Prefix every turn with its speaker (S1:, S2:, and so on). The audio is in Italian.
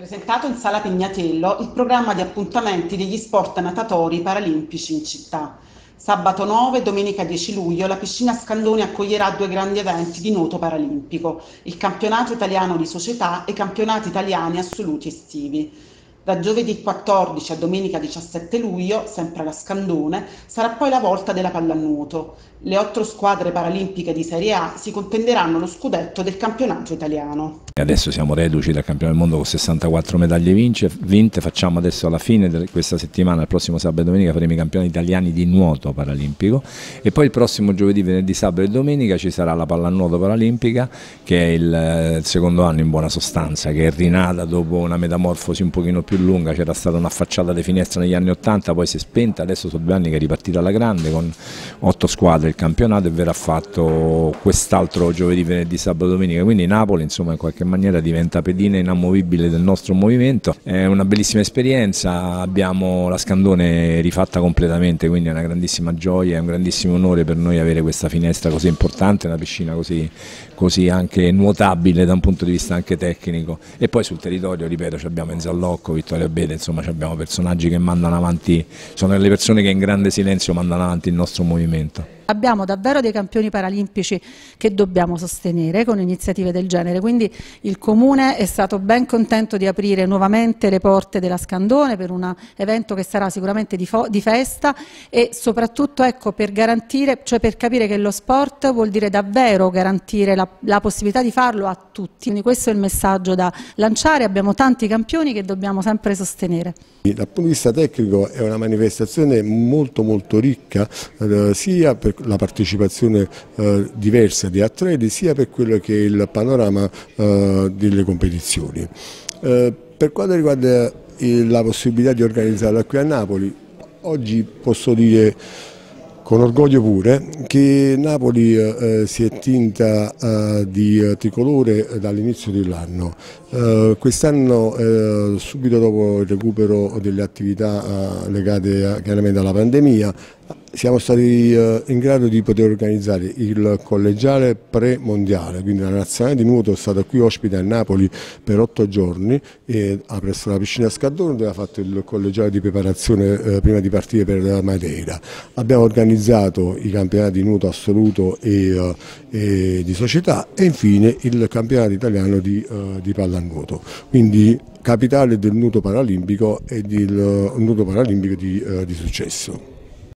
S1: presentato in Sala Pignatello il programma di appuntamenti degli sport natatori paralimpici in città. Sabato 9 e domenica 10 luglio la piscina Scandoni accoglierà due grandi eventi di nuoto paralimpico, il campionato italiano di società e i campionati italiani assoluti estivi. Da giovedì 14 a domenica 17 luglio, sempre alla Scandone, sarà poi la volta della pallanuoto. Le otto squadre paralimpiche di Serie A si contenderanno lo scudetto del campionato italiano.
S2: Adesso siamo reduci dal campionato del mondo con 64 medaglie vinte, facciamo adesso alla fine di questa settimana, il prossimo sabato e domenica faremo i campionati italiani di nuoto paralimpico e poi il prossimo giovedì, venerdì, sabato e domenica ci sarà la pallanuoto paralimpica che è il eh, secondo anno in buona sostanza, che è rinata dopo una metamorfosi un pochino più lunga, c'era stata una facciata di finestra negli anni 80, poi si è spenta, adesso sono due anni che è ripartita alla grande con otto squadre il campionato e verrà fatto quest'altro giovedì, venerdì, sabato domenica, quindi Napoli insomma in qualche maniera diventa pedina inamovibile del nostro movimento, è una bellissima esperienza, abbiamo la Scandone rifatta completamente, quindi è una grandissima gioia, è un grandissimo onore per noi avere questa finestra così importante, una piscina così, così anche nuotabile da un punto di vista anche tecnico. E poi sul territorio, ripeto, abbiamo Enzallocco, Vittorio Bede, insomma abbiamo personaggi che mandano avanti, sono le persone che in grande silenzio mandano avanti il nostro movimento.
S3: Abbiamo davvero dei campioni paralimpici che dobbiamo sostenere con iniziative del genere, quindi il Comune è stato ben contento di aprire nuovamente le porte della Scandone per un evento che sarà sicuramente di, di festa e soprattutto ecco, per garantire, cioè per capire che lo sport vuol dire davvero garantire la, la possibilità di farlo a tutti, quindi questo è il messaggio da lanciare, abbiamo tanti campioni che dobbiamo sempre sostenere.
S4: Dal punto di vista tecnico è una manifestazione molto molto ricca eh, sia per la partecipazione eh, diversa di atleti sia per quello che è il panorama eh, delle competizioni. Eh, per quanto riguarda la possibilità di organizzarla qui a Napoli, oggi posso dire con orgoglio pure che Napoli eh, si è tinta eh, di tricolore dall'inizio dell'anno. Eh, Quest'anno, eh, subito dopo il recupero delle attività eh, legate chiaramente alla pandemia, siamo stati eh, in grado di poter organizzare il collegiale pre-mondiale, quindi la nazionale di nuoto è stata qui ospite a Napoli per otto giorni e presso la piscina Scardone dove ha fatto il collegiale di preparazione eh, prima di partire per Madeira. Abbiamo organizzato i campionati di nuoto assoluto e, eh, e di società e infine il campionato italiano di, di pallanuoto. Quindi capitale del nuoto paralimpico e del nuoto paralimpico di, di successo.